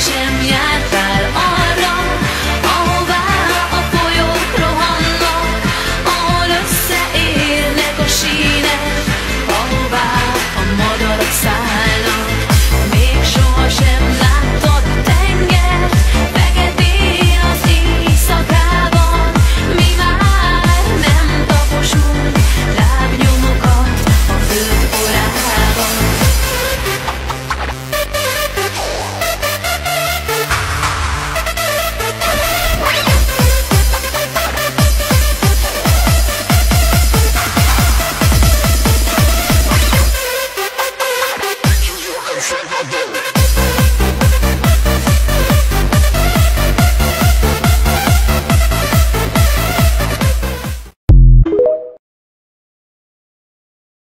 чем я так. devil.